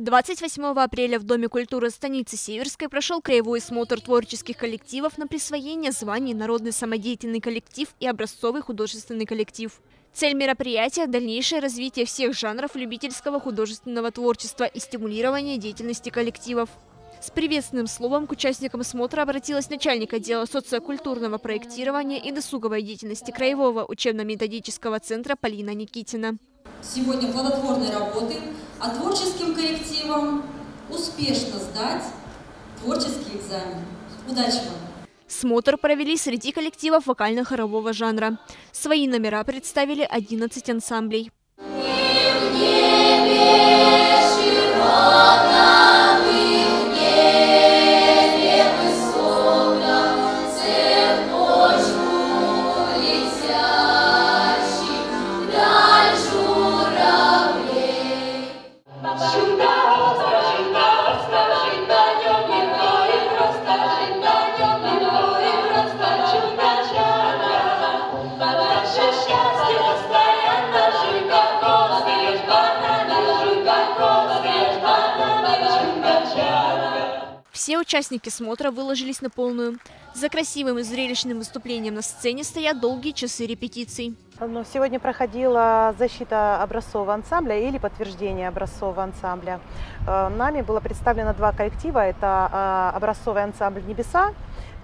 28 апреля в Доме культуры станицы Северской прошел краевой смотр творческих коллективов на присвоение званий «Народный самодеятельный коллектив» и «Образцовый художественный коллектив». Цель мероприятия – дальнейшее развитие всех жанров любительского художественного творчества и стимулирование деятельности коллективов. С приветственным словом к участникам смотра обратилась начальник отдела социокультурного проектирования и досуговой деятельности Краевого учебно-методического центра Полина Никитина. Сегодня плодотворной работы, а творческим коллективам успешно сдать творческий экзамен. Удачи вам! Смотр провели среди коллективов вокально-хорового жанра. Свои номера представили 11 ансамблей. Bye-bye. Все участники смотра выложились на полную. За красивым и зрелищным выступлением на сцене стоят долгие часы репетиций. Ну, сегодня проходила защита образцового ансамбля или подтверждение образцового ансамбля. Э, нами было представлено два коллектива. Это э, образцовый ансамбль «Небеса»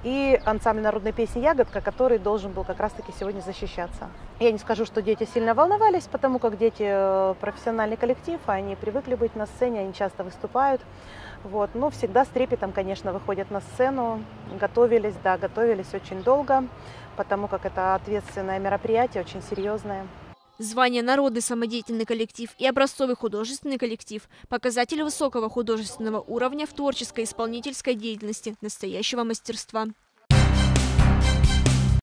и ансамбль народной песни «Ягодка», который должен был как раз-таки сегодня защищаться. Я не скажу, что дети сильно волновались, потому как дети э, профессиональный коллектив, они привыкли быть на сцене, они часто выступают. Вот. Но всегда с трепетом, конечно, выходят на сцену, готовились, да, готовились очень долго, потому как это ответственное мероприятие, очень серьезное. Звание «Народный самодеятельный коллектив» и «Образцовый художественный коллектив» – показатель высокого художественного уровня в творческой исполнительской деятельности, настоящего мастерства.